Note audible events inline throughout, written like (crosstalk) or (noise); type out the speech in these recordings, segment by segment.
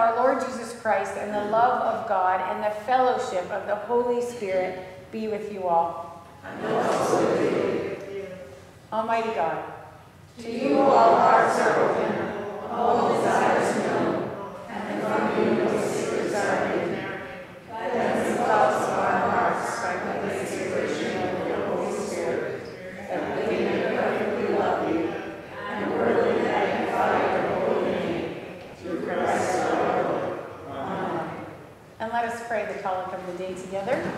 our Lord Jesus Christ and the love of God and the fellowship of the Holy Spirit be with you all. Almighty God, to you all hearts are open, all desires known, and from you no secrets are hidden. Cleanse the thoughts of our hearts by the inspiration of the Holy Spirit, that we may perfectly love you and worthily magnify your holy name through Christ our Lord. Amen. And let us pray the collect of the day together.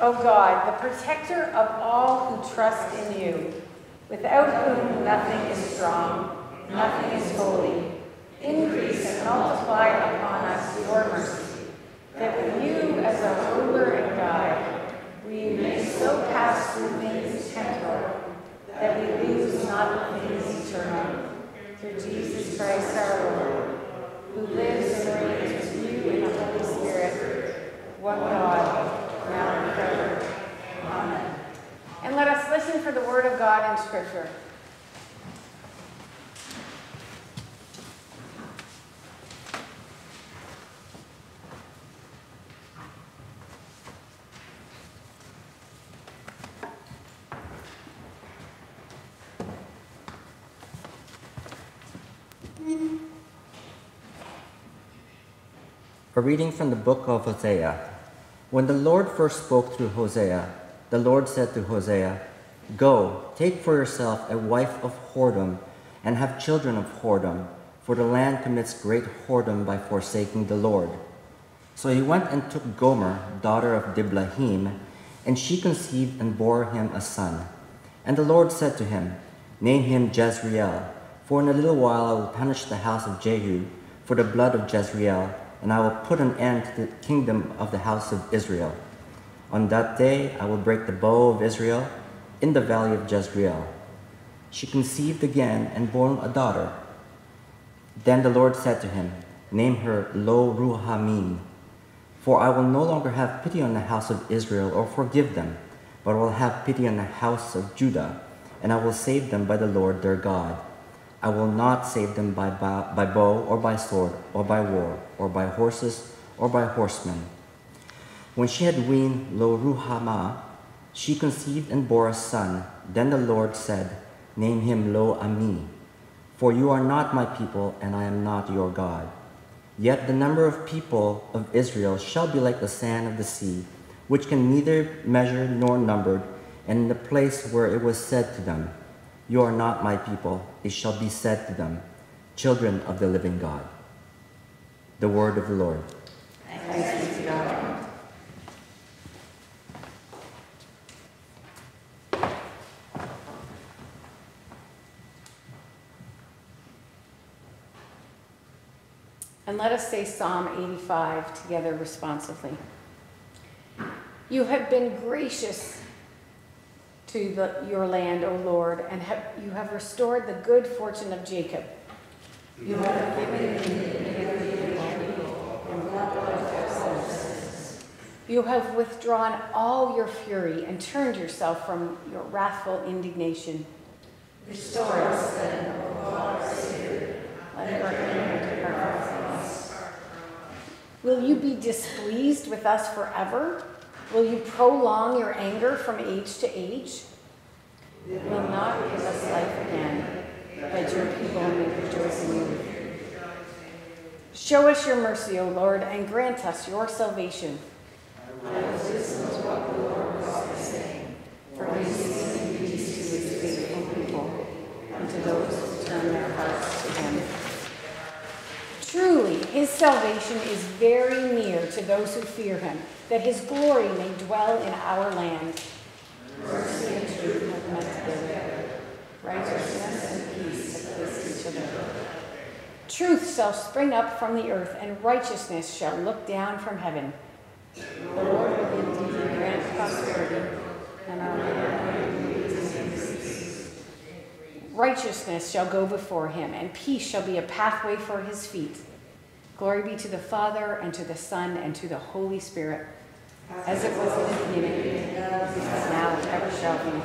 O God, the protector of all who trust in you, without whom nothing is strong, nothing is holy, increase and multiply upon us your mercy, that with you as our ruler and guide, we may so pass through things temporal, that we lose not things eternal. Through Jesus Christ our Lord, who lives and reigns with you in the Holy Spirit, one God, now and forever. Amen. And let us listen for the word of God in Scripture. A reading from the book of Hosea. When the Lord first spoke through Hosea, the Lord said to Hosea, Go, take for yourself a wife of whoredom, and have children of whoredom, for the land commits great whoredom by forsaking the Lord. So he went and took Gomer, daughter of Diblaim, and she conceived and bore him a son. And the Lord said to him, Name him Jezreel, for in a little while I will punish the house of Jehu for the blood of Jezreel, and I will put an end to the kingdom of the house of Israel. On that day I will break the bow of Israel in the valley of Jezreel. She conceived again and bore a daughter. Then the Lord said to him, Name her Lo Ruhamim, for I will no longer have pity on the house of Israel or forgive them, but will have pity on the house of Judah, and I will save them by the Lord their God. I will not save them by, by, by bow or by sword or by war or by horses or by horsemen. When she had weaned Lo Ruhamah, she conceived and bore a son. Then the Lord said, Name him Lo Ammi, for you are not my people, and I am not your God. Yet the number of people of Israel shall be like the sand of the sea, which can neither measure nor numbered, and in the place where it was said to them, You are not my people, it shall be said to them, Children of the living God. The word of the Lord. Thanks be to God. And let us say Psalm 85 together responsively. You have been gracious to the, your land, O Lord, and have, you have restored the good fortune of Jacob. You have You have withdrawn all your fury and turned yourself from your wrathful indignation. Restore us then, O God, our Savior. Let our enemy depart from us. Will you be displeased with us forever? Will you prolong your anger from age to age? You will not give us life again, that your people may rejoice in you. Show us your mercy, O Lord, and grant us your salvation. I will listen to what the Lord God is saying, for he seeks peace to his faithful people, and to those who turn their hearts to him. Truly, his salvation is very near to those who fear him, that his glory may dwell in our land. Mercy and truth have met together. Righteousness and peace have kissed each other. Truth shall spring up from the earth, and righteousness shall look down from heaven. The Lord will indeed grant prosperity, and our land. Righteousness shall go before him, and peace shall be a pathway for his feet. Glory be to the Father, and to the Son, and to the Holy Spirit, as it was in the beginning, is now, and ever shall be,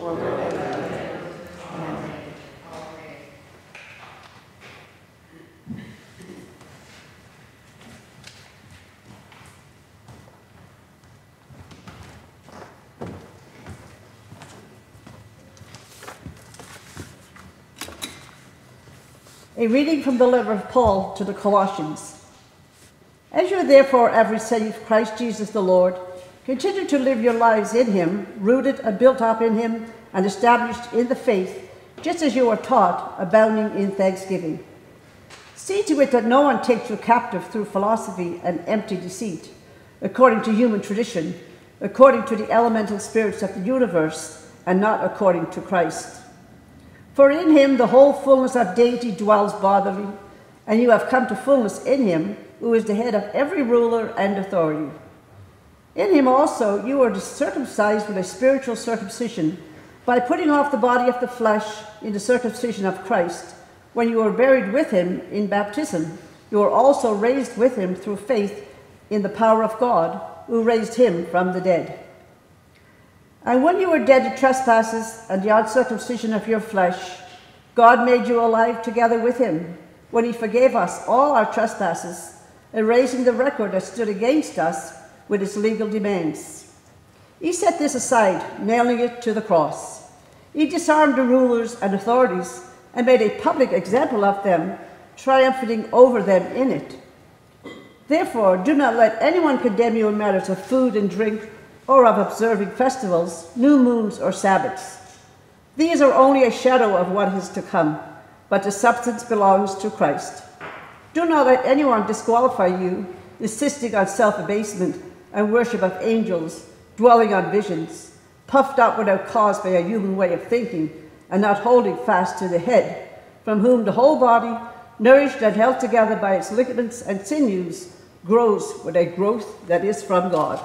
world without end. Amen. A reading from the letter of Paul to the Colossians. As you are therefore have received Christ Jesus the Lord, continue to live your lives in him, rooted and built up in him, and established in the faith, just as you were taught, abounding in thanksgiving. See to it that no one takes you captive through philosophy and empty deceit, according to human tradition, according to the elemental spirits of the universe, and not according to Christ. For in him the whole fullness of deity dwells bodily, and you have come to fullness in him, who is the head of every ruler and authority. In him also you are circumcised with a spiritual circumcision, by putting off the body of the flesh in the circumcision of Christ. When you were buried with him in baptism, you were also raised with him through faith in the power of God, who raised him from the dead. And when you were dead to trespasses and the uncircumcision of your flesh, God made you alive together with him, when he forgave us all our trespasses, erasing the record that stood against us with its legal demands. He set this aside, nailing it to the cross. He disarmed the rulers and authorities and made a public example of them, triumphing over them in it. Therefore, do not let anyone condemn you in matters of food and drink or of observing festivals, new moons, or Sabbaths. These are only a shadow of what is to come, but the substance belongs to Christ. Do not let anyone disqualify you insisting on self abasement and worship of angels, dwelling on visions, puffed up without cause by a human way of thinking, and not holding fast to the head, from whom the whole body, nourished and held together by its ligaments and sinews, grows with a growth that is from God.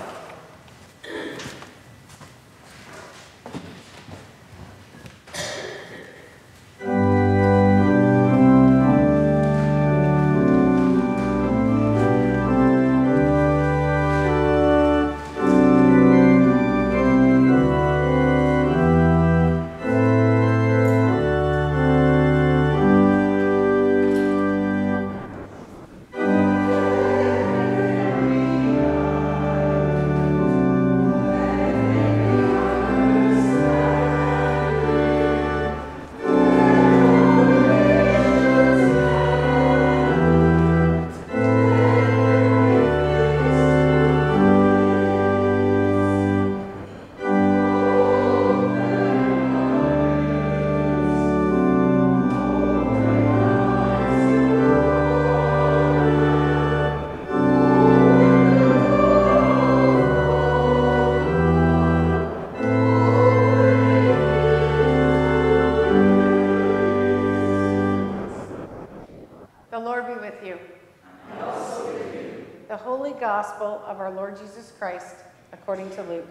According to Luke.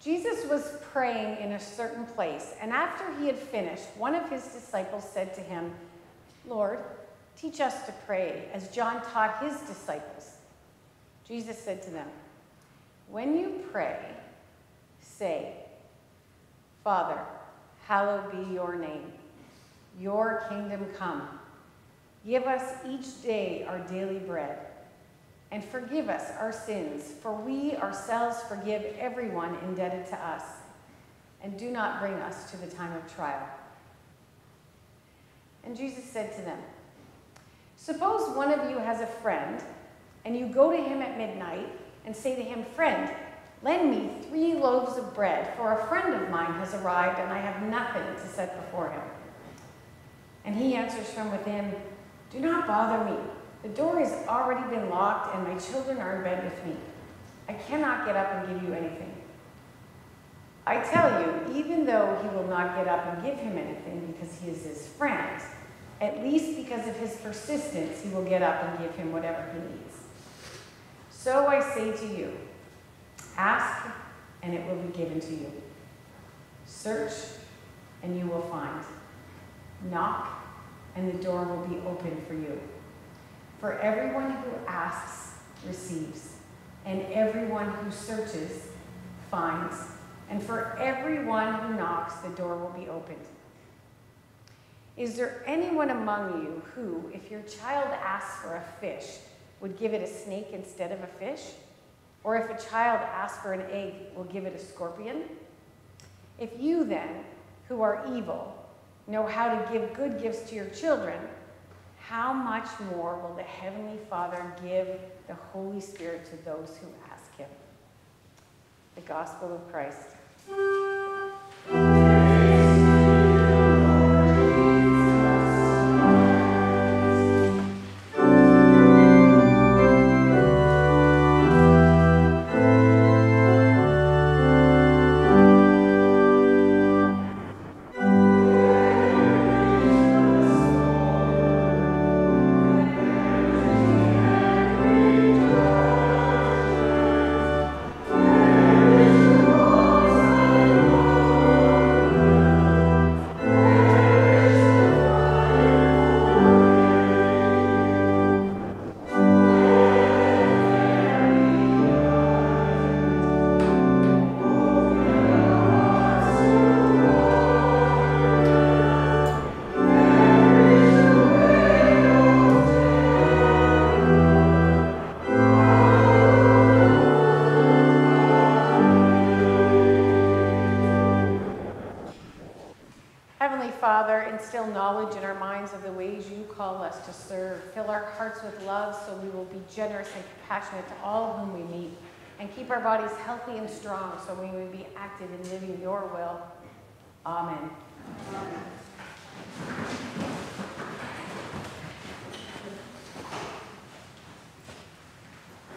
Jesus was praying in a certain place, and after he had finished, one of his disciples said to him, Lord, teach us to pray, as John taught his disciples. Jesus said to them, When you pray, say, Father, hallowed be your name. Your kingdom come. Give us each day our daily bread. And forgive us our sins, for we ourselves forgive everyone indebted to us. And do not bring us to the time of trial. And Jesus said to them, Suppose one of you has a friend, and you go to him at midnight and say to him, Friend, lend me three loaves of bread, for a friend of mine has arrived and I have nothing to set before him. And he answers from within, Do not bother me. The door has already been locked and my children are in bed with me. I cannot get up and give you anything. I tell you, even though he will not get up and give him anything because he is his friend, at least because of his persistence, he will get up and give him whatever he needs. So I say to you, ask and it will be given to you. Search and you will find. Knock and the door will be open for you. For everyone who asks receives, and everyone who searches finds, and for everyone who knocks, the door will be opened. Is there anyone among you who, if your child asks for a fish, would give it a snake instead of a fish? Or if a child asks for an egg, will give it a scorpion? If you then, who are evil, know how to give good gifts to your children, how much more will the Heavenly Father give the Holy Spirit to those who ask Him? The Gospel of Christ. Compassionate to all whom we meet. and keep our bodies healthy and strong so we may be active in living your will. Amen.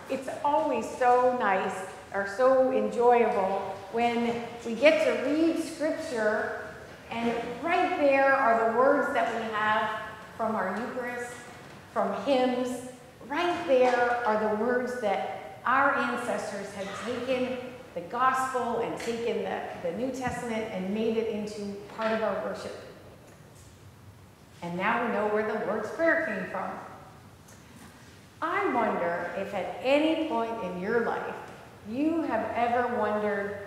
It's always so nice or so enjoyable when we get to read scripture and right there are the words that we have from our Eucharist, from hymns. Right there are the words that our ancestors had taken the gospel and taken the, the New Testament and made it into part of our worship. And now we know where the Lord's Prayer came from. I wonder if at any point in your life you have ever wondered,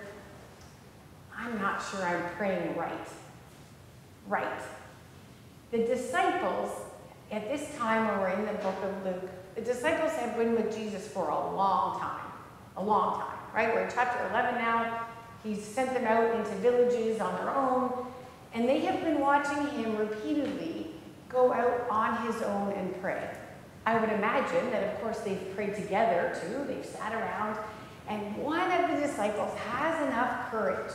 I'm not sure I'm praying right. Right. The disciples, at this time when we're in the book of Luke, the disciples have been with Jesus for a long time. A long time, right? We're in chapter 11 now. He's sent them out into villages on their own, and they have been watching him repeatedly go out on his own and pray. I would imagine that, of course, they've prayed together too. They've sat around, and one of the disciples has enough courage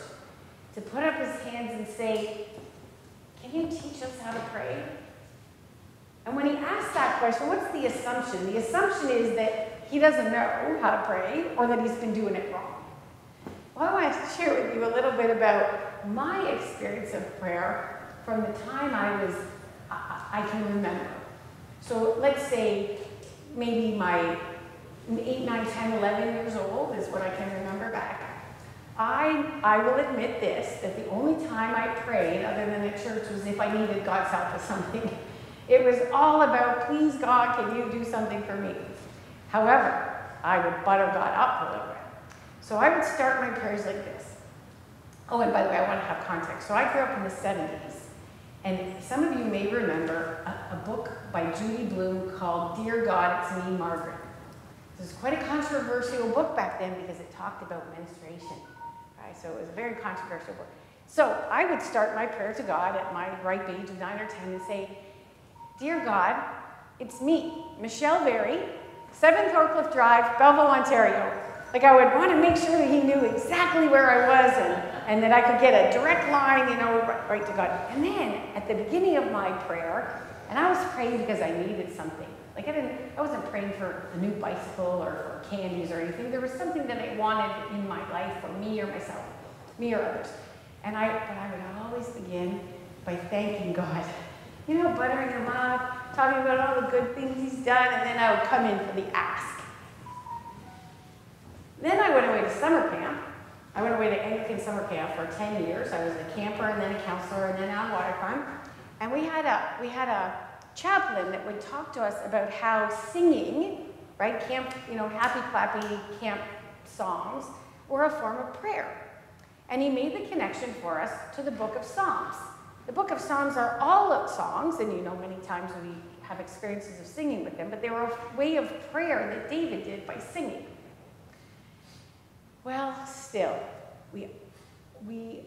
to put up his hands and say, Can you teach us how to pray? And when he asks that question, what's the assumption? The assumption is that he doesn't know how to pray or that he's been doing it wrong. Well, I want to share with you a little bit about my experience of prayer from the time I was, I can remember. So let's say maybe my 8, 9, 10, 11 years old is what I can remember back. I, I will admit this, that the only time I prayed, other than at church, was if I needed God's help with something. (laughs) It was all about, please God, can you do something for me? However, I would butter God up a little bit. So I would start my prayers like this. Oh, and by the way, I want to have context. So I grew up in the 70s. And some of you may remember a, a book by Judy Blume called Dear God, It's Me, Margaret. This was quite a controversial book back then because it talked about menstruation. Right? So it was a very controversial book. So I would start my prayer to God at my ripe age of 9 or 10 and say, Dear God, it's me, Michelle Berry, 7 Thorncliffe Drive, Belleville, Ontario. Like I would want to make sure that he knew exactly where I was and, and that I could get a direct line, you know, right to God. And then at the beginning of my prayer, and I was praying because I needed something. Like I didn't, I wasn't praying for a new bicycle or for candies or anything. There was something that I wanted in my life for me or myself, me or others. And I, but I would always begin by thanking God. You know, buttering him up, talking about all the good things he's done, and then I would come in for the ask. Then I went away to summer camp. I went away to Anglican summer camp for 10 years. I was a camper and then a counselor and then on waterfront. And we had a, we had a chaplain that would talk to us about how singing, right, camp, you know, happy clappy camp songs were a form of prayer. And he made the connection for us to the book of Psalms. The book of Psalms are all songs, and you know many times we have experiences of singing with them, but they were a way of prayer that David did by singing. Well, still, we, we,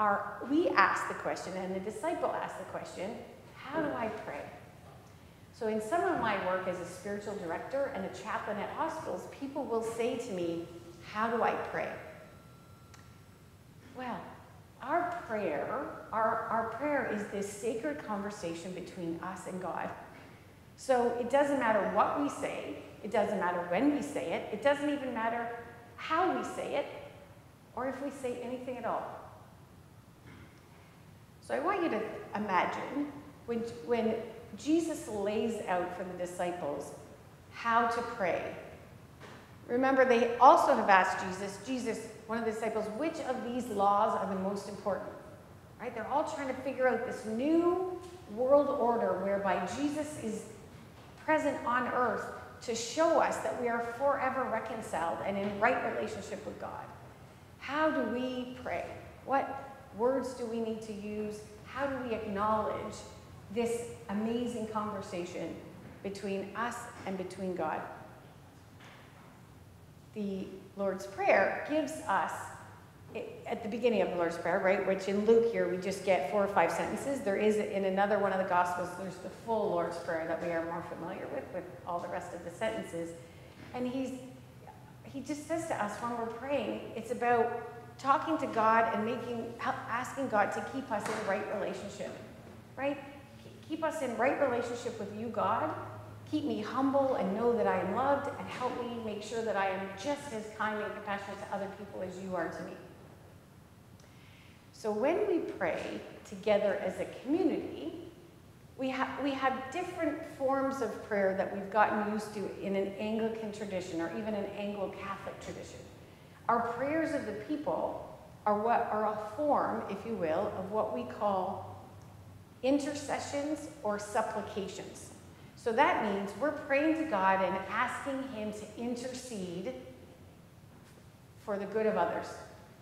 are, we ask the question, and the disciple asked the question, how do I pray? So, in some of my work as a spiritual director and a chaplain at hospitals, people will say to me, How do I pray? Well, our prayer, our, our prayer is this sacred conversation between us and God. So, it doesn't matter what we say, it doesn't matter when we say it, it doesn't even matter how we say it, or if we say anything at all. So, I want you to imagine when, when Jesus lays out for the disciples how to pray. Remember, they also have asked Jesus, Jesus, one of the disciples, which of these laws are the most important? Right? They're all trying to figure out this new world order whereby Jesus is present on earth to show us that we are forever reconciled and in right relationship with God. How do we pray? What words do we need to use? How do we acknowledge this amazing conversation between us and between God. The Lord's Prayer gives us, at the beginning of the Lord's Prayer, right, which in Luke here we just get four or five sentences. There is in another one of the Gospels, there's the full Lord's Prayer that we are more familiar with, with all the rest of the sentences. And he's, he just says to us when we're praying, it's about talking to God and making, asking God to keep us in right relationship, right? Keep us in right relationship with you, God. Keep me humble and know that I am loved, and help me make sure that I am just as kind and compassionate to other people as you are to me. So when we pray together as a community, we, ha- we have different forms of prayer that we've gotten used to in an Anglican tradition or even an Anglo Catholic tradition. Our prayers of the people are what are a form, if you will, of what we call intercessions or supplications. So that means we're praying to God and asking Him to intercede for the good of others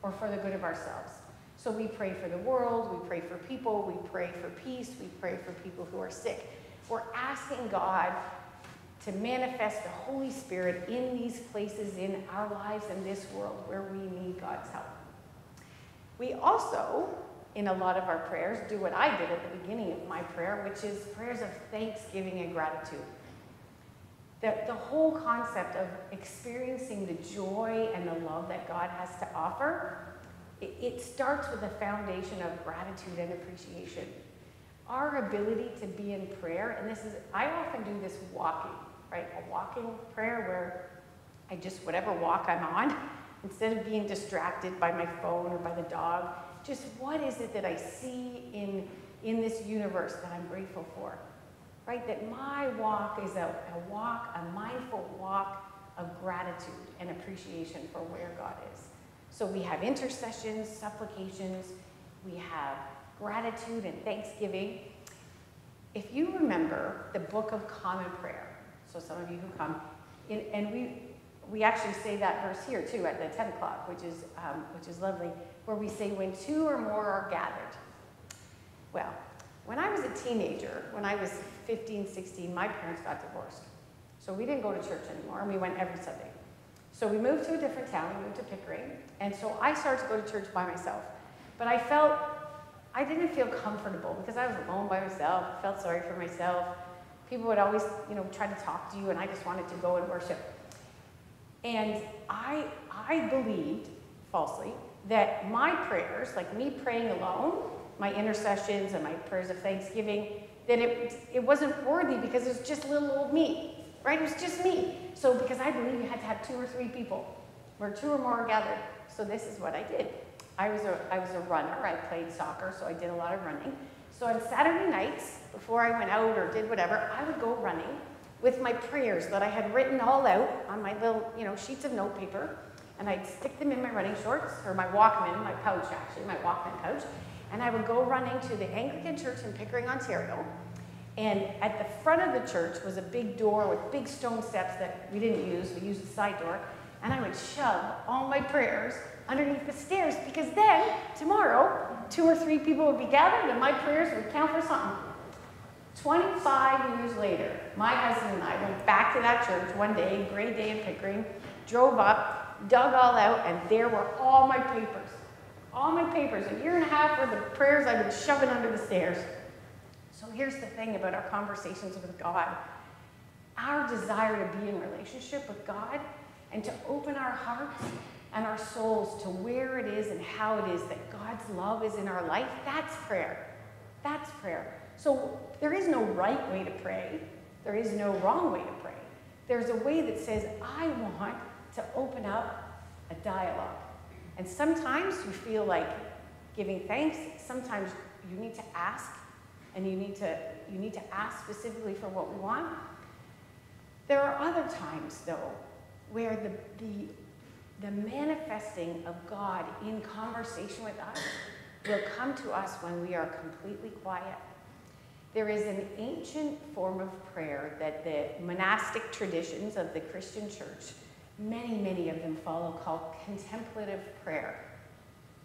or for the good of ourselves. So we pray for the world, we pray for people, we pray for peace, we pray for people who are sick. We're asking God to manifest the Holy Spirit in these places in our lives and this world where we need God's help. We also, in a lot of our prayers, do what I did at the beginning of my prayer, which is prayers of thanksgiving and gratitude. The, the whole concept of experiencing the joy and the love that God has to offer it, it starts with a foundation of gratitude and appreciation. Our ability to be in prayer, and this is, I often do this walking, right? A walking prayer where I just, whatever walk I'm on, (laughs) instead of being distracted by my phone or by the dog, just what is it that I see in, in this universe that I'm grateful for? Right? That my walk is a, a walk, a mindful walk of gratitude and appreciation for where God is. So we have intercessions, supplications, we have gratitude and thanksgiving. If you remember the Book of Common Prayer, so some of you who come, and we we actually say that verse here too at the 10 o'clock, which is um, which is lovely, where we say when two or more are gathered. Well, when I was a teenager, when I was 15, 16, my parents got divorced. So we didn't go to church anymore, and we went every Sunday. So we moved to a different town, we moved to Pickering, and so I started to go to church by myself. But I felt, I didn't feel comfortable because I was alone by myself, I felt sorry for myself. People would always, you know, try to talk to you, and I just wanted to go and worship. And I, I believed, falsely, that my prayers, like me praying alone, my intercessions and my prayers of thanksgiving, that it, it wasn't worthy because it was just little old me, right? It was just me. So, because I believe you had to have two or three people, where two or more are gathered. So, this is what I did. I was a, I was a runner. I played soccer, so I did a lot of running. So, on Saturday nights, before I went out or did whatever, I would go running with my prayers that I had written all out on my little, you know, sheets of notepaper, and I'd stick them in my running shorts, or my Walkman, my pouch actually, my Walkman pouch, and I would go running to the Anglican Church in Pickering, Ontario, and at the front of the church was a big door with big stone steps that we didn't use. We used the side door. And I would shove all my prayers underneath the stairs because then tomorrow, two or three people would be gathered and my prayers would count for something. 25 years later, my husband and I went back to that church one day, a great day in Pickering, drove up, dug all out, and there were all my papers. All my papers, a year and a half worth of prayers I'd been shoving under the stairs. So here's the thing about our conversations with God our desire to be in relationship with God and to open our hearts and our souls to where it is and how it is that God's love is in our life, that's prayer. That's prayer. So there is no right way to pray, there is no wrong way to pray. There's a way that says, I want to open up a dialogue. And sometimes you feel like giving thanks, sometimes you need to ask and you need to you need to ask specifically for what we want. There are other times though where the the the manifesting of God in conversation with us will come to us when we are completely quiet. There is an ancient form of prayer that the monastic traditions of the Christian church, many, many of them follow, called contemplative prayer.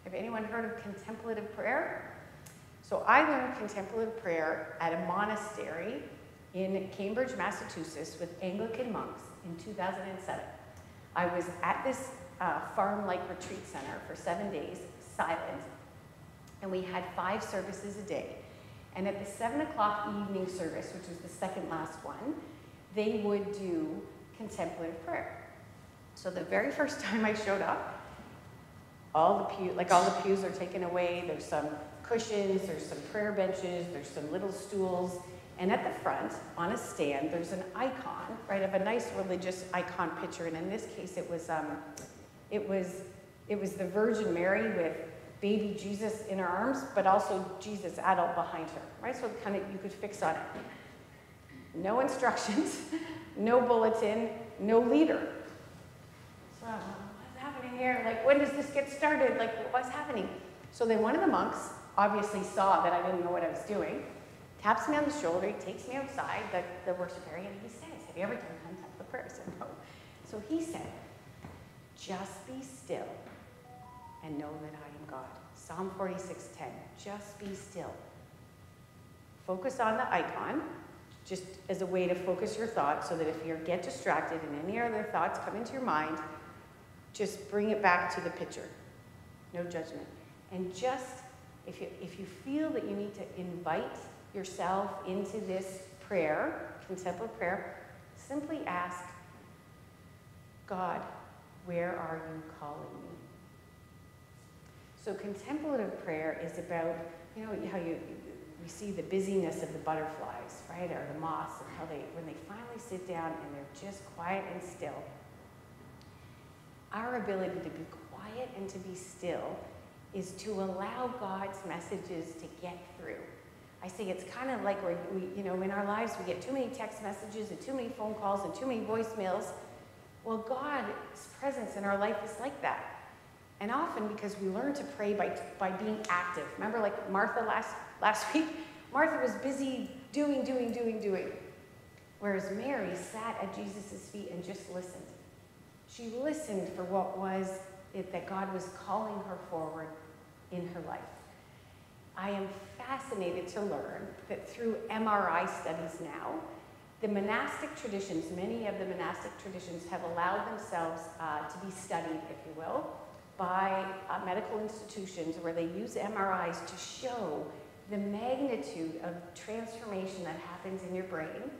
Have anyone heard of contemplative prayer? So I learned contemplative prayer at a monastery in Cambridge, Massachusetts with Anglican monks in 2007. I was at this uh, farm-like retreat center for seven days, silent, and we had five services a day. And at the seven o'clock evening service, which was the second last one, they would do contemplative prayer. So the very first (laughs) time I showed up, all the pew, like all the pews are taken away. There's some cushions, there's some prayer benches, there's some little stools, and at the front, on a stand, there's an icon, right, of a nice religious icon picture. And in this case, it was, um, it was, it was the Virgin Mary with baby Jesus in her arms, but also Jesus adult behind her, right? So kind of you could fix on it. No instructions, (laughs) no bulletin, no leader. So what's happening here? Like, when does this get started? Like, what's happening? So then one of the monks obviously saw that I didn't know what I was doing taps me on the shoulder, he takes me outside, the, the worship area, and he says, Have you ever done contemplative prayer? I No. So he said, Just be still and know that I am God. Psalm 46:10. Just be still. Focus on the icon, just as a way to focus your thoughts, so that if you get distracted and any other thoughts come into your mind, just bring it back to the picture. No judgment. And just if you, if you feel that you need to invite yourself into this prayer, contemplative prayer, simply ask God, where are you calling me? So contemplative prayer is about, you know, how you we see the busyness of the butterflies, right, or the moths, and how they, when they finally sit down and they're just quiet and still. Our ability to be quiet and to be still is to allow God's messages to get through. I say it's kind of like we, we, you know, in our lives we get too many text messages and too many phone calls and too many voicemails. Well, God's presence in our life is like that. And often because we learn to pray by, by being active. Remember, like Martha last, last (laughs) week? Martha was busy doing, doing, doing, doing. Whereas Mary sat at Jesus' feet and just listened. She listened for what was it that God was calling her forward in her life. I am fascinated to learn that through MRI studies now, the monastic traditions, many of the monastic traditions have allowed themselves uh, to be studied, if you will, by uh, medical institutions where they use MRIs to show the magnitude of transformation that happens in your brain,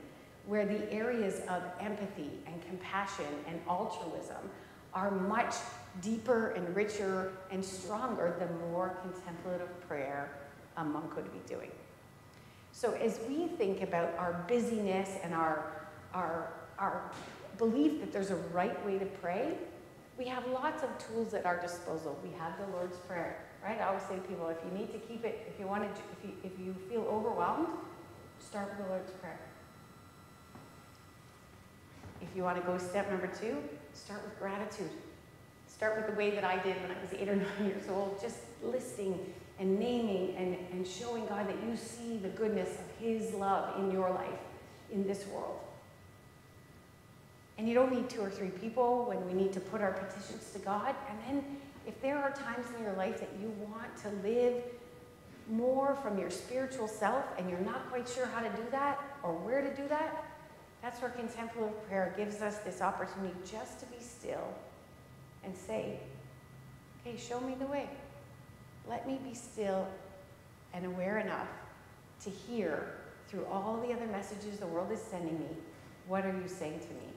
where the areas of empathy and compassion and altruism are much deeper and richer and stronger the more contemplative prayer a monk would be doing. So as we think about our busyness and our, our, our belief that there's a right way to pray, we have lots of tools at our disposal. We have the Lord's Prayer, right? I always say to people, if you need to keep it, if you want to, if you, if you feel overwhelmed, start with the Lord's Prayer. If you want to go step number two, start with gratitude. Start with the way that I did when I was eight or (laughs) nine years old, just listing and naming and, and showing God that you see the goodness of His love in your life, in this world. And you don't need two or three people when we need to put our petitions to God. And then, if there are times in your life that you want to live more from your spiritual self and you're not quite sure how to do that or where to do that, that's where contemplative prayer gives us this opportunity just to be still and say, okay, show me the way. Let me be still and aware enough to hear through all the other messages the world is sending me, what are you saying to me?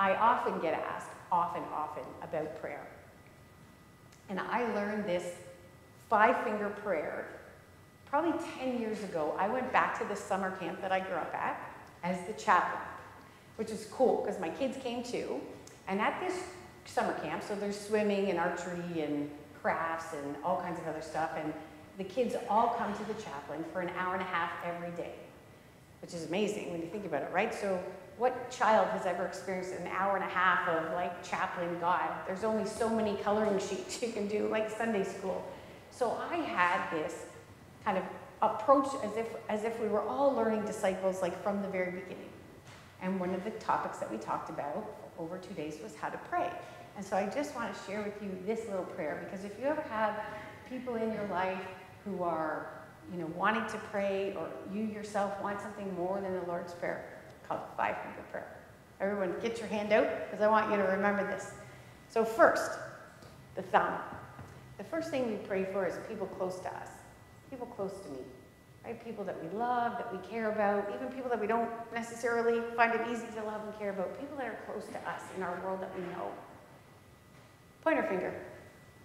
I often get asked, often, often, about prayer. And I learned this five finger prayer probably 10 years ago. I went back to the summer camp that I grew up at as the chaplain, which is cool because my kids came too. And at this summer camp, so there's swimming and archery and crafts and all kinds of other stuff. And the kids all come to the chaplain for an hour and a half every day, which is amazing when you think about it, right? So what child has ever experienced an hour and a half of like chaplain God? There's only so many coloring (laughs) sheets you can do, like Sunday school. So I had this kind of approach as if as if we were all learning disciples like from the very beginning. And one of the topics that we talked about over two days was how to pray. And so I just want to share with you this little prayer because if you ever have people in your life who are, you know, wanting to pray or you yourself want something more than the Lord's Prayer, called the five finger prayer. Everyone get your hand out because I want you to remember this. So first, the thumb. The first thing we pray for is people close to us, people close to me, right? People that we love, that we care about, even people that we don't necessarily find it easy to love and care about, people that are close to us in our world that we know. Pointer finger.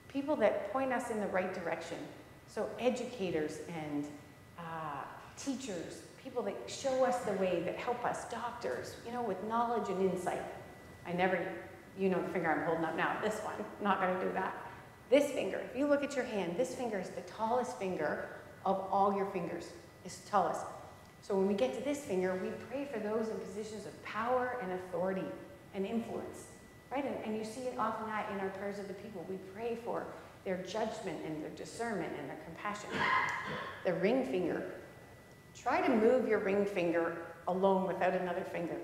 People that point us in the right direction. So, educators and uh, teachers, people that show us the way, that help us, doctors, you know, with knowledge and insight. I never, you know, the finger I'm holding up now, this one, (laughs) not going to do that. This finger, if you look at your hand, this finger is the tallest finger of all your fingers. is the tallest. So when we get to this finger, we pray for those in positions of power and authority and influence, right? And, and you see it often in our prayers of the people. We pray for their judgment and their discernment and their compassion. The ring finger. Try to move your ring finger alone without another finger.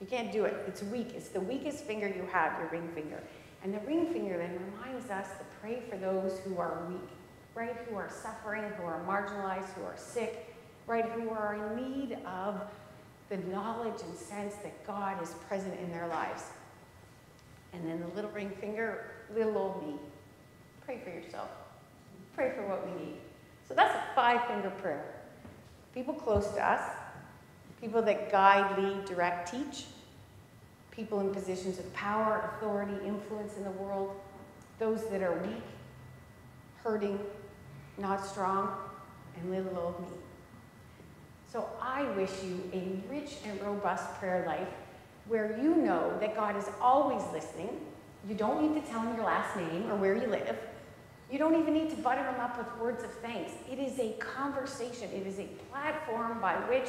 You can't do it. It's weak. It's the weakest finger you have, your ring finger. And the ring finger then reminds us to pray for those who are weak, right? Who are suffering, who are marginalized, who are sick, right? Who are in need of the knowledge and sense that God is present in their lives. And then the little ring finger, little old me. Pray for yourself. Pray for what we need. So that's a five finger prayer. People close to us, people that guide, lead, direct, teach, people in positions of power, authority, influence in the world, those that are weak, hurting, not strong, and little old me. So I wish you a rich and robust prayer life where you know that God is always listening. You don't need to tell him your last name or where you live. You don't even need to butter him up with words of thanks. It is a conversation, it is a platform by which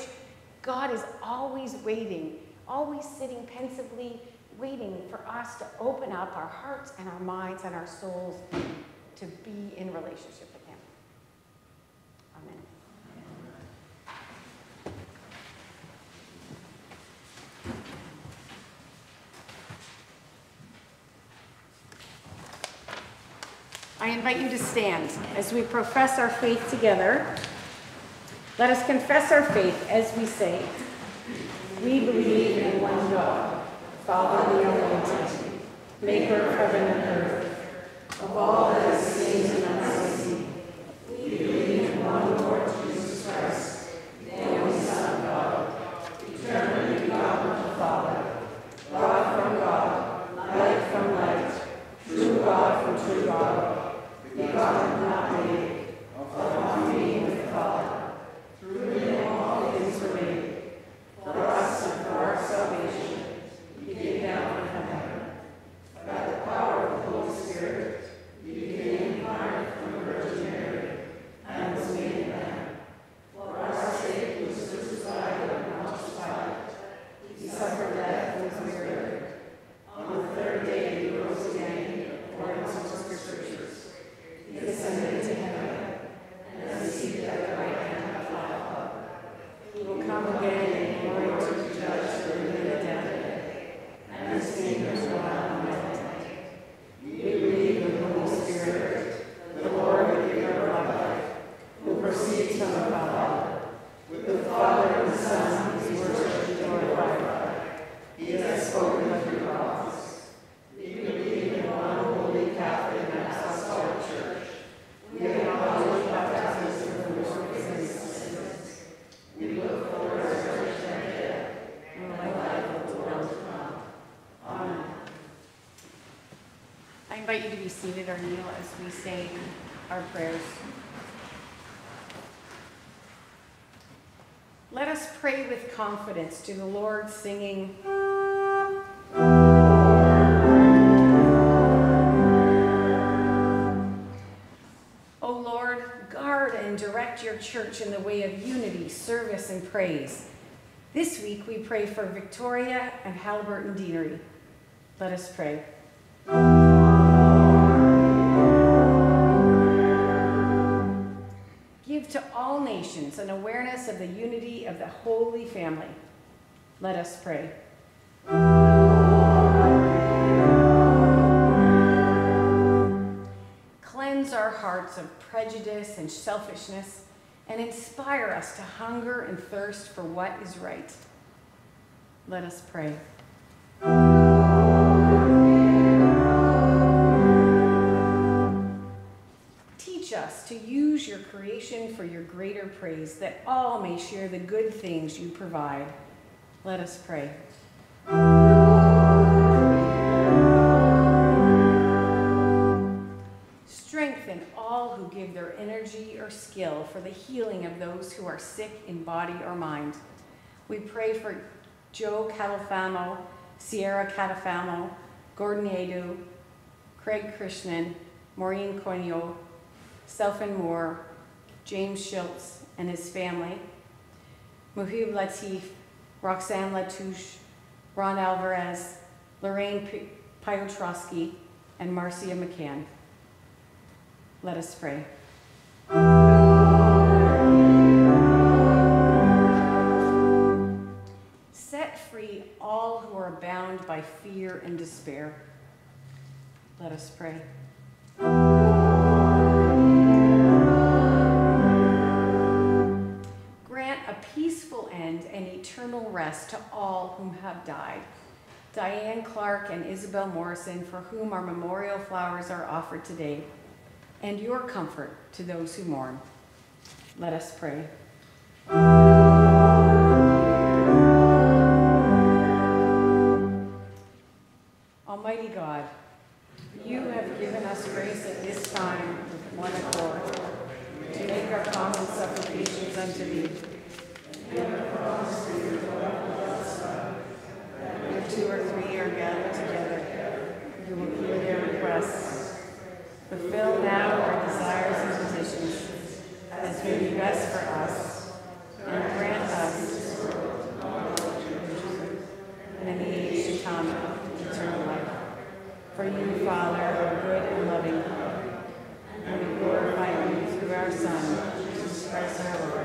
God is always waiting always sitting pensively, waiting for us to open up our hearts and our minds and our souls to be in relationship with Him. Amen. I invite you to stand as we profess our faith together. Let us confess our faith as we say, we believe in one God, Father the Almighty, maker of heaven and earth, of all that is seen and unseen. We believe in one Lord Jesus Christ, the only Son of God, eternally begotten of the Father, God from God, light from light, true God from true God, begotten not made, of being with God, through him all things were made. For us and for our salvation, he came down from heaven. By the power of the Holy Spirit, he became incarnate from the Virgin Mary and was made a man. For our sake, he was crucified and crucified. He suffered death and was buried. On the third day, he rose again, according to the Scriptures. He ascended into heaven and is seated at the right hand of the Father. He will come again in glory to judge the living and the dead, and his kingdom will have no end. We believe in the Holy Spirit, the Lord, the giver of life, who proceeds from the Father. With the Father and the Son, he is worshipped and glorified. He has spoken through the prophets. We believe in one holy Catholic and apostolic church. We acknowledge baptism for the forgiveness of sins. We look forward to resurrection of the dead and the life of the world to come. Amen. I invite you to be seated or kneel as we say our prayers. Let us pray with confidence to the Lord, singing. O Lord, guard and direct your church in the way of unity, service, and praise. This week we pray for Victoria and Haliburton Deanery. Let us pray. Of the unity of the Holy Family. Let us pray. Cleanse our hearts of prejudice and selfishness and inspire us to hunger and thirst for what is right. Let us pray. Use your creation for your greater praise, that all may share the good things you provide. Let us pray. Strengthen all who give their energy or skill for the healing of those who are sick in body or mind. We pray for Joe Catalfamo, Sierra Catalfamo, Gordon Adu, Craig Krishnan, Maureen Conyo, Selfin Moore, James Schultz and his family, Muhib Latif, Roxanne Latouche, Ron Alvarez, Lorraine P- Piotrowski, and Marcia McCann. Let us pray. Set free all who are bound by fear and despair. Let us pray. And eternal rest to all whom have died. Diane Clark and Isabel Morrison, for whom our memorial flowers are offered today, and your comfort to those who mourn. Let us pray. Almighty God, you have given us grace at this time with one accord to make our common supplications unto thee. Son, Jesus Christ our Lord,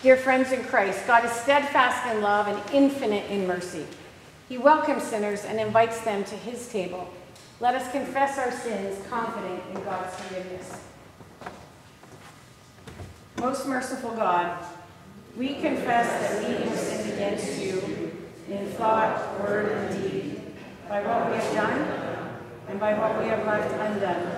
Dear friends in Christ, God is steadfast in love and infinite in mercy. He welcomes sinners and invites them to his table. Let us confess our sins, confident in God's forgiveness. Most merciful God, we confess that we have sinned against you in thought, word, and deed, by what we have done and by what we have left undone.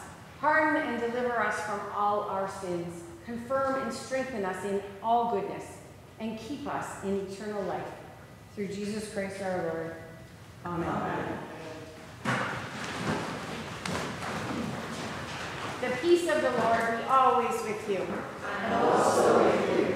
Harden and deliver us from all our sins. Confirm and strengthen us in all goodness, and keep us in eternal life. Through Jesus Christ our Lord. Amen. The peace of the Lord be always with you. Let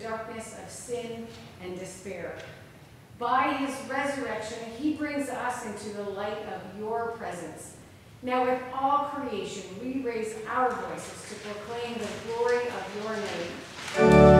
darkness of sin and despair. By his resurrection, he brings us into the light of your presence. Now with all creation, we raise our voices to proclaim the glory of your name.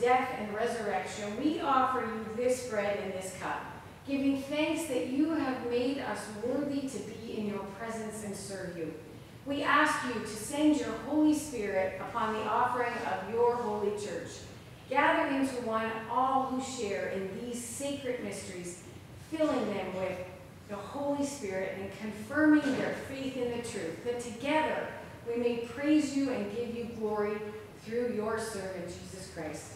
death and resurrection, we offer you this bread and this cup, giving thanks that you have made us worthy to be in your presence and serve you. We ask you to send your Holy Spirit upon the offering of your holy church. Gather into one all who share in these sacred mysteries, filling them with the Holy Spirit and confirming their faith in the truth, that together we may praise you and give you glory through your servant, Jesus Christ.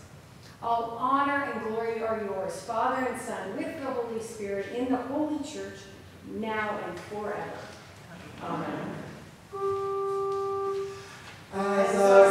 All honor and glory are yours, Father and Son, with the Holy Spirit, in the Holy Church, now and forever. Amen. Amen.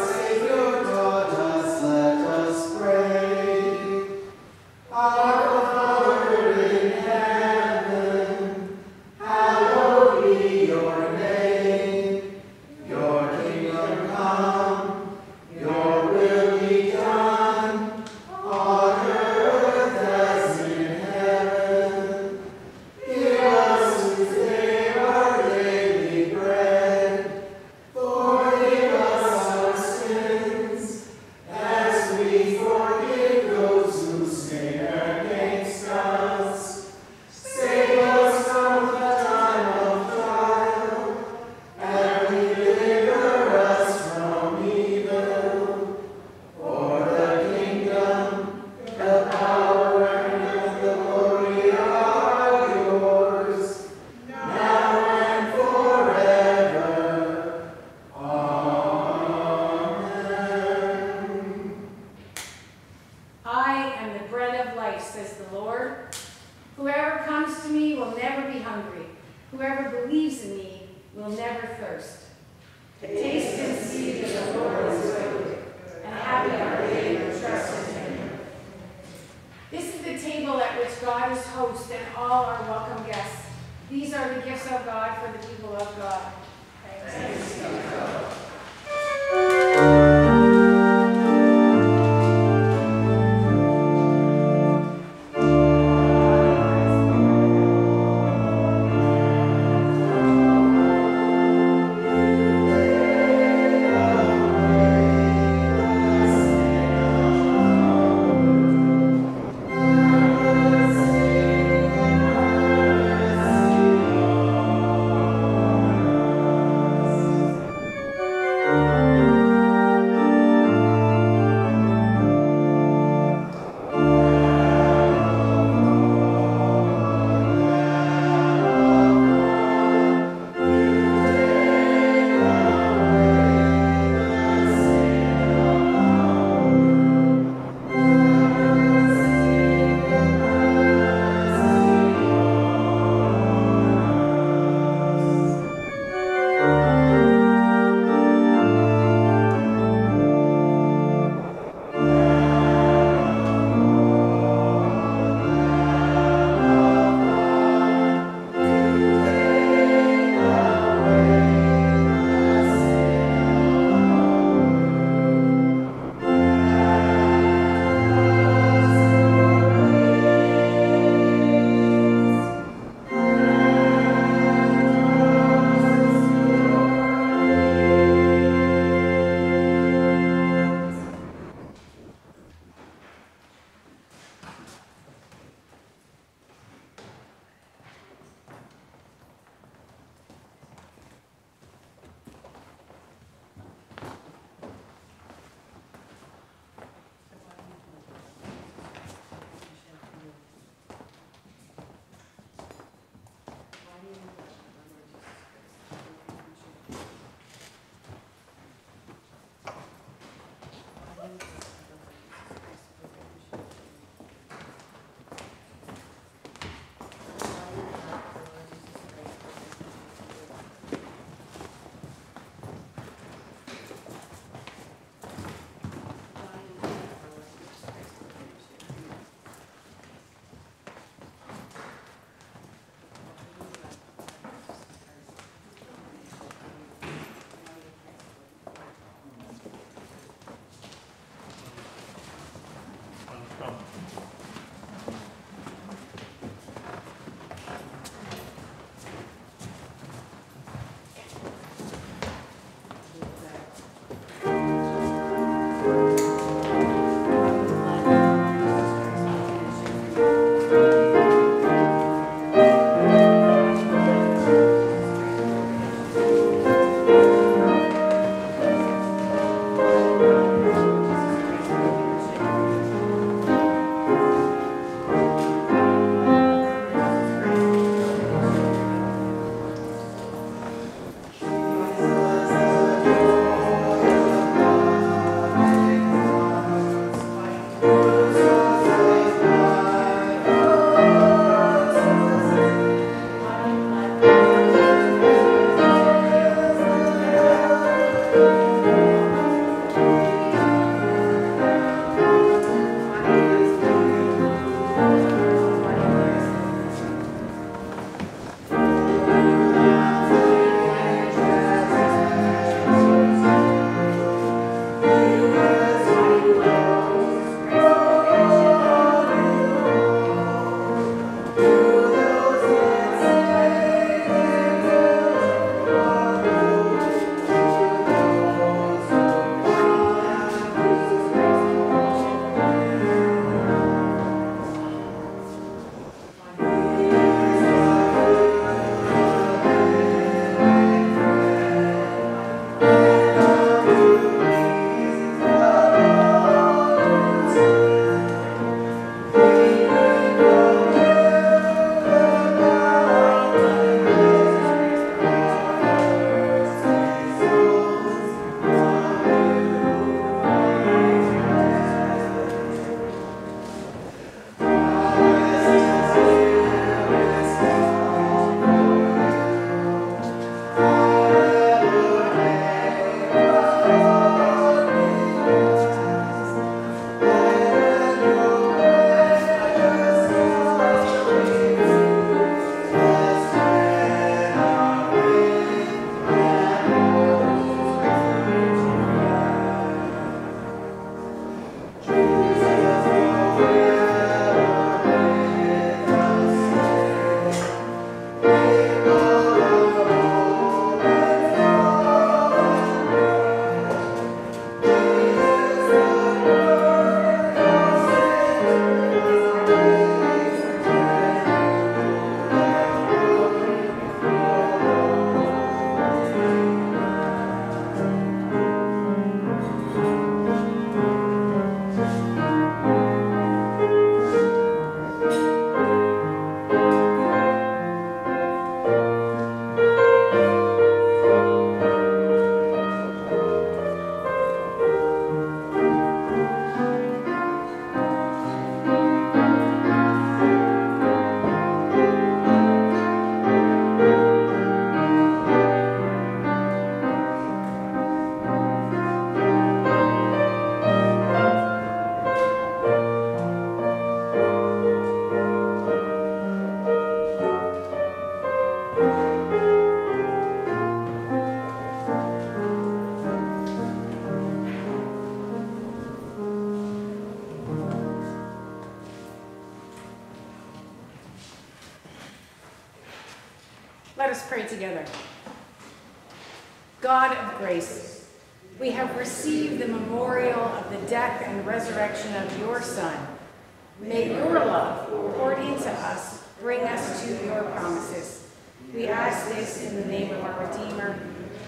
Us to your promises. We ask this in the name of our Redeemer,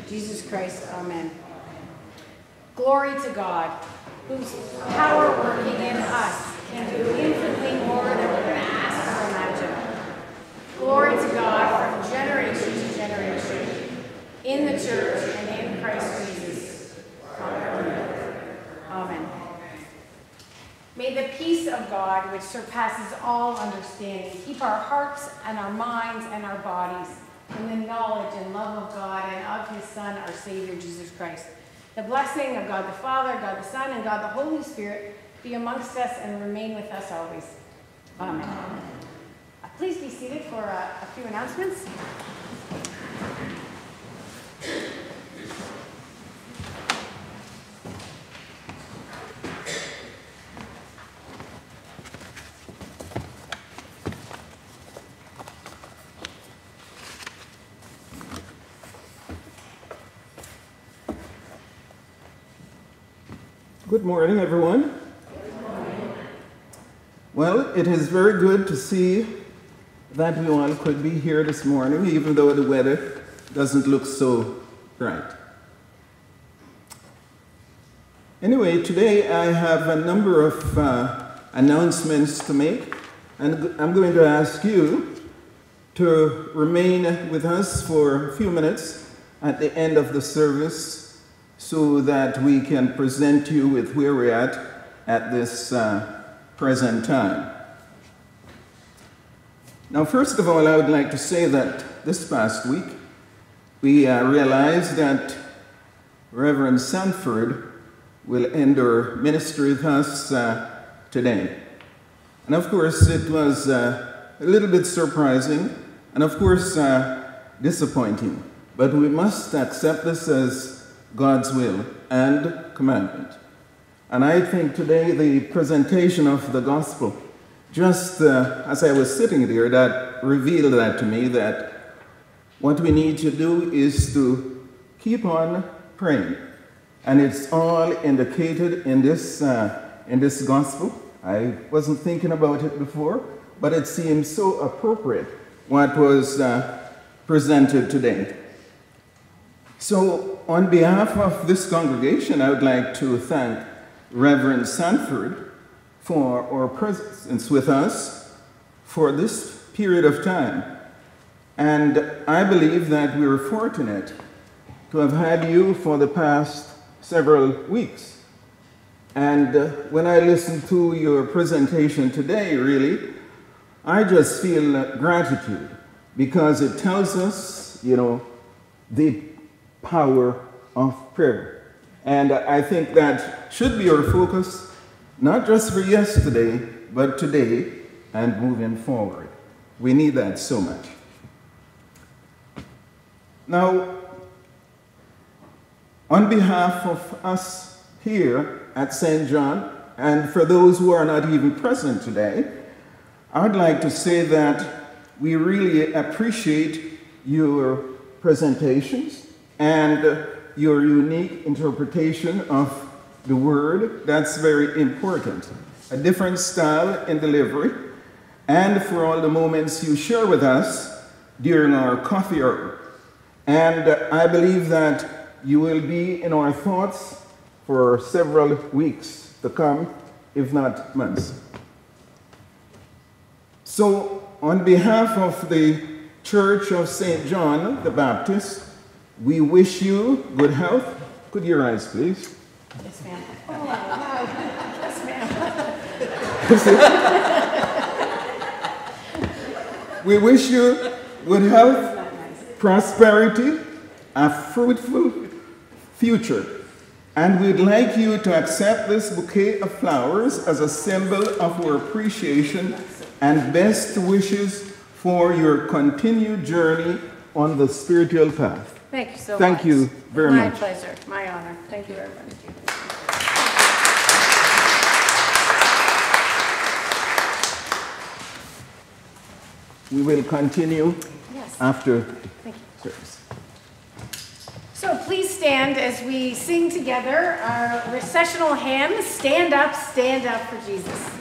Jesus Christ. Amen. Glory to God, whose power working in us can do infinitely more than we can ask or imagine. Glory to God from generation to generation, in the church and in Christ Jesus. Amen. Amen. May the peace of God, which surpasses all understanding, keep our hearts and our minds and our bodies in the knowledge and love of God and of his Son, our Savior, Jesus Christ. The blessing of God the Father, God the Son, and God the Holy Spirit be amongst us and remain with us always. Amen. Uh, Please be seated for uh, a few announcements. Good morning, everyone. Well, it is very good to see that we all could be here this morning, even though the weather doesn't look so bright. Anyway, today I have a number of uh, announcements to make, and I'm going to ask you to remain with us for a few minutes at the end of the service so that we can present you with where we're at at this uh, present time. Now, first of all, I would like to say that this past week we uh, realized that Reverend Sanford will end her ministry with us uh, today. And of course, it was uh, a little bit surprising and, of course, uh, disappointing. But we must accept this as God's will and commandment. And I think today the presentation of the gospel, just uh, as I was sitting there, that revealed that to me that what we need to do is to keep on praying. And it's all indicated in this, uh, in this gospel. I wasn't thinking about it before, but it seems so appropriate what was uh, presented today. So, on behalf of this congregation, I would like to thank Reverend Sanford for our presence with us for this period of time. And I believe that we were fortunate to have had you for the past several weeks. And uh, when I listen to your presentation today, really, I just feel gratitude because it tells us, you know, the power of prayer. And I think that should be our focus, not just for yesterday, but today and moving forward. We need that so much. Now, on behalf of us here at St. John, and for those who are not even present today, I'd like to say that we really appreciate your presentations and your unique interpretation of the word. That's very important. A different style in delivery, and for all the moments you share with us during our coffee hour. And I believe that you will be in our thoughts for several weeks to come, if not months. So, on behalf of the Church of St. John the Baptist, we wish you good health. Could your eyes, please? Yes, ma'am. Oh, wow. Yes, ma'am. (laughs) We wish you good health, prosperity, a fruitful future. And we'd like you to accept this bouquet of flowers as a symbol of our appreciation and best wishes for your continued journey on the spiritual path. Thank you so Thank much. you very my much. My pleasure, my honor. Thank you very much. We will continue Yes, after thank you. service. So please stand as we sing together our recessional hymn, Stand Up, Stand Up for Jesus.